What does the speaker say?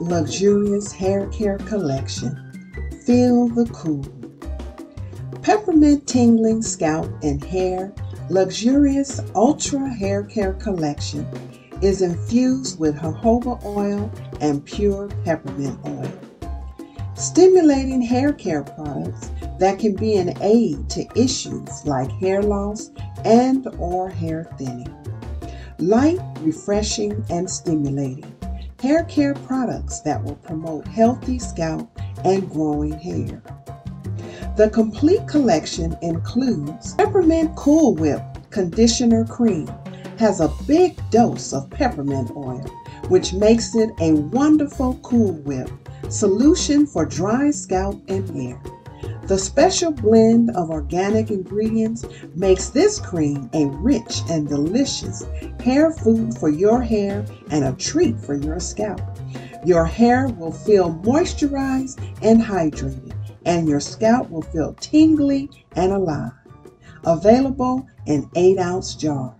Luxurious Hair Care Collection. Feel the cool. Peppermint Tingling Scalp and Hair Luxurious Ultra Hair Care Collection is infused with jojoba oil and pure peppermint oil. Stimulating hair care products that can be an aid to issues like hair loss and or hair thinning. Light, refreshing, and stimulating hair care products that will promote healthy scalp and growing hair. The complete collection includes Peppermint Cool Whip Conditioner Cream, has a big dose of peppermint oil, which makes it a wonderful cool whip solution for dry scalp and hair. The special blend of organic ingredients makes this cream a rich and delicious hair food for your hair and a treat for your scalp. Your hair will feel moisturized and hydrated, and your scalp will feel tingly and alive. Available in 8 ounce jars.